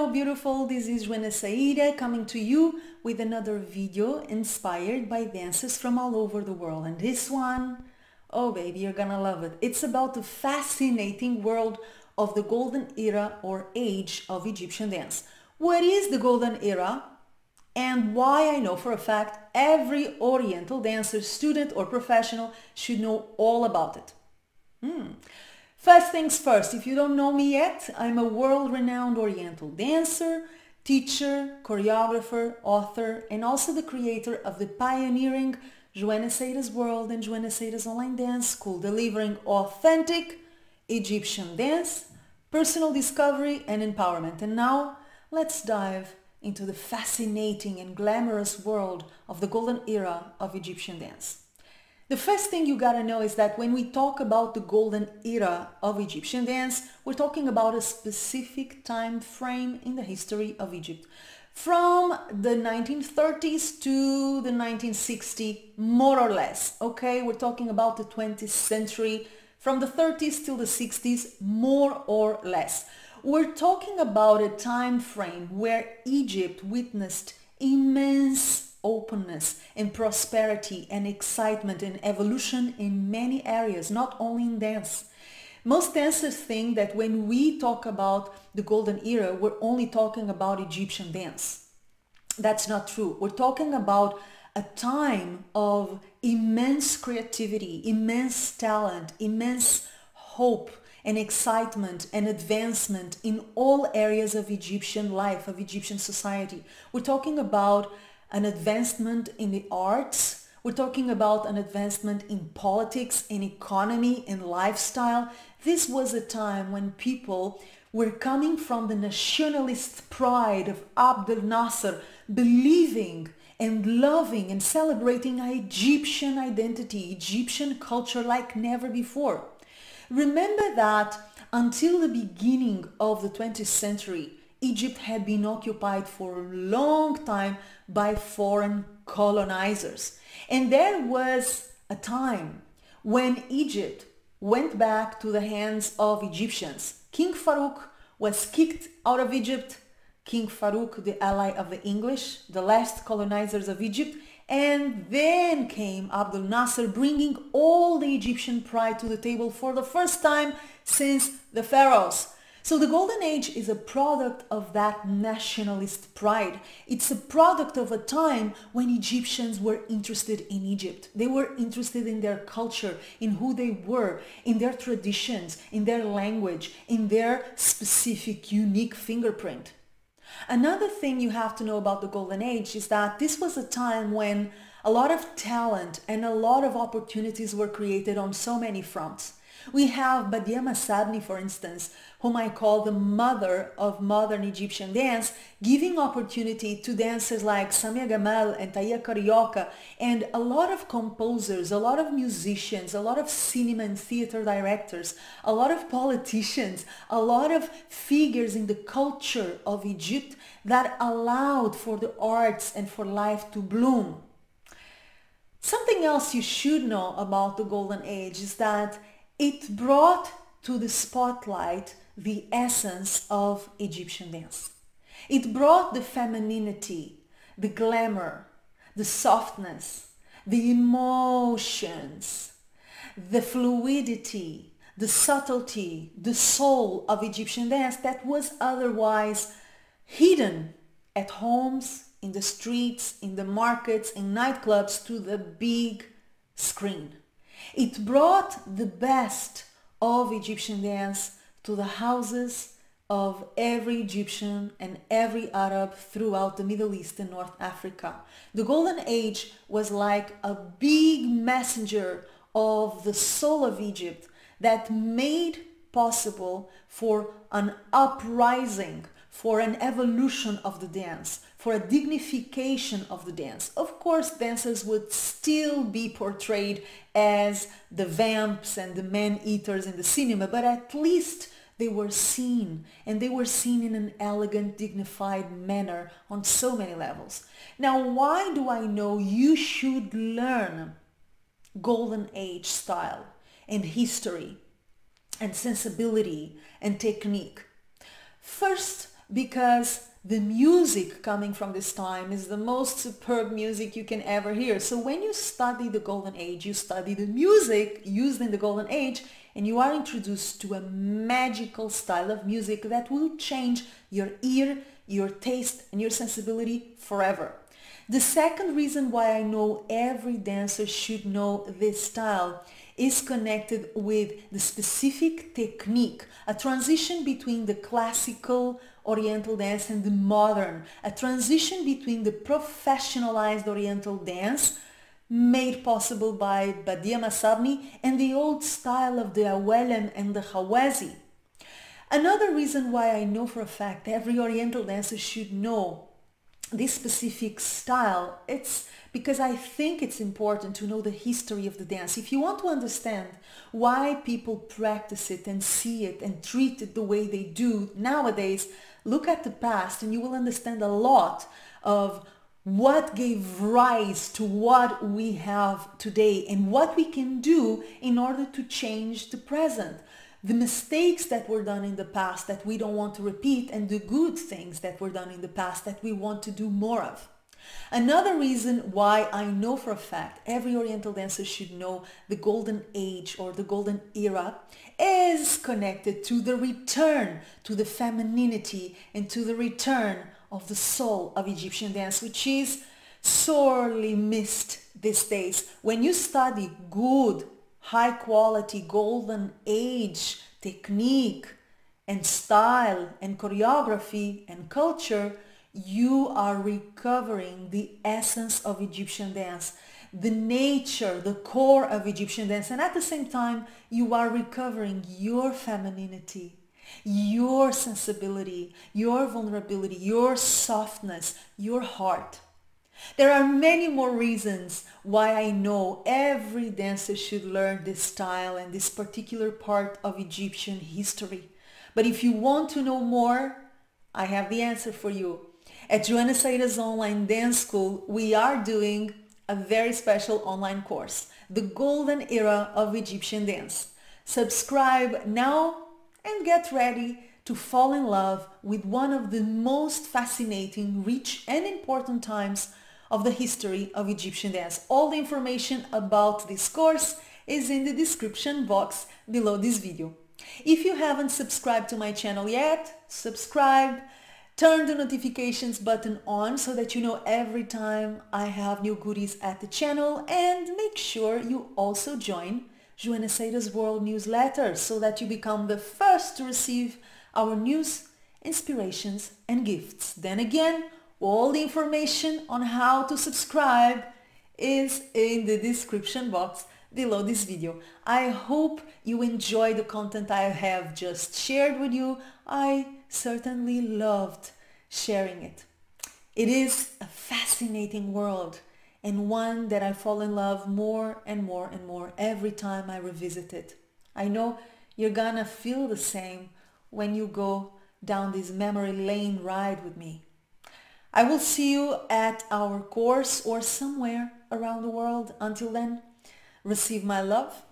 Hello beautiful, this is Joana Saahirah coming to you with another video inspired by dances from all over the world. And this one, oh baby, you're gonna love it. It's about the fascinating world of the golden era or age of Egyptian dance. What is the golden era? And why I know for a fact every Oriental dancer, student or professional should know all about it. Hmm. First things first, if you don't know me yet, I'm a world-renowned Oriental dancer, teacher, choreographer, author, and also the creator of the pioneering Joana Saahirah's World and Joana Saahirah's Online Dance School, delivering authentic Egyptian dance, personal discovery, and empowerment. And now, let's dive into the fascinating and glamorous world of the golden era of Egyptian dance. The first thing you gotta know is that when we talk about the golden era of Egyptian dance, we're talking about a specific time frame in the history of Egypt. From the 1930s to the 1960s, more or less, okay? We're talking about the 20th century, from the 30s till the 60s, more or less. We're talking about a time frame where Egypt witnessed immense openness and prosperity and excitement and evolution in many areas, not only in dance. Most dancers think that when we talk about the golden era, we're only talking about Egyptian dance. That's not true. We're talking about a time of immense creativity, immense talent, immense hope and excitement and advancement in all areas of Egyptian life, of Egyptian society. We're talking about an advancement in the arts. We're talking about an advancement in politics, in economy, in lifestyle. This was a time when people were coming from the nationalist pride of Abdel Nasser, believing and loving and celebrating Egyptian identity, Egyptian culture like never before. Remember that until the beginning of the 20th century, Egypt had been occupied for a long time by foreign colonizers. And there was a time when Egypt went back to the hands of Egyptians. King Farouk was kicked out of Egypt. King Farouk, the ally of the English, the last colonizers of Egypt, and then came Abdul Nasser bringing all the Egyptian pride to the table for the first time since the pharaohs. So the Golden Age is a product of that nationalist pride. It's a product of a time when Egyptians were interested in Egypt. They were interested in their culture, in who they were, in their traditions, in their language, in their specific unique fingerprint. Another thing you have to know about the Golden Age is that this was a time when a lot of talent and a lot of opportunities were created on so many fronts. We have Badia Masabni, for instance, whom I call the mother of modern Egyptian dance, giving opportunity to dancers like Samia Gamal and Tahia Carioca and a lot of composers, a lot of musicians, a lot of cinema and theater directors, a lot of politicians, a lot of figures in the culture of Egypt that allowed for the arts and for life to bloom. Something else you should know about the Golden Age is that it brought to the spotlight the essence of Egyptian dance. It brought the femininity, the glamour, the softness, the emotions, the fluidity, the subtlety, the soul of Egyptian dance that was otherwise hidden at homes, in the streets, in the markets, in nightclubs to the big screen. It brought the best of Egyptian dance to the houses of every Egyptian and every Arab throughout the Middle East and North Africa. The Golden Age was like a big messenger of the soul of Egypt that made possible for an uprising, for an evolution of the dance, for a dignification of the dance. Of course, dancers would still be portrayed as the vamps and the man-eaters in the cinema, but at least they were seen and they were seen in an elegant, dignified manner on so many levels. Now, why do I know you should learn Golden Age style and history and sensibility and technique? First, because the music coming from this time is the most superb music you can ever hear. So when you study the Golden Age, you study the music used in the Golden Age and you are introduced to a magical style of music that will change your ear, your taste and your sensibility forever. The second reason why I know every dancer should know this style is connected with the specific technique, a transition between the classical Oriental dance and the modern, a transition between the professionalized Oriental dance made possible by Badia Masabni and the old style of the Awalim and the Ghawazi. Another reason why I know for a fact every Oriental dancer should know this specific style, it's because I think it's important to know the history of the dance. If you want to understand why people practice it and see it and treat it the way they do nowadays, look at the past and you will understand a lot of what gave rise to what we have today and what we can do in order to change the present. The mistakes that were done in the past that we don't want to repeat and the good things that were done in the past that we want to do more of. Another reason why I know for a fact every Oriental dancer should know the golden age or the golden era is connected to the return to the femininity and to the return of the soul of Egyptian dance, which is sorely missed these days. When you study good, high quality, golden age technique and style and choreography and culture, you are recovering the essence of Egyptian dance, the nature, the core of Egyptian dance. And at the same time, you are recovering your femininity, your sensibility, your vulnerability, your softness, your heart. There are many more reasons why I know every dancer should learn this style and this particular part of Egyptian history. But if you want to know more, I have the answer for you. At Joana Saahirah's Online Dance School, we are doing a very special online course, The Golden Era of Egyptian Dance. Subscribe now and get ready to fall in love with one of the most fascinating, rich and important times of the history of Egyptian dance. All the information about this course is in the description box below this video. If you haven't subscribed to my channel yet, subscribe, Turn the notifications button on so that you know every time I have new goodies at the channel and make sure you also join Joana Saahirah's World newsletter so that you become the first to receive our news, inspirations and gifts. Then again, all the information on how to subscribe is in the description box below this video. I hope you enjoy the content I have just shared with you. I certainly loved sharing it. It is a fascinating world and one that I fall in love more and more and more every time I revisit it. I know you're gonna feel the same when you go down this memory lane ride with me. I will see you at our course or somewhere around the world. Until then, receive my love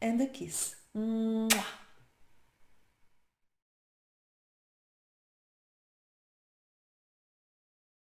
and a kiss. Mwah.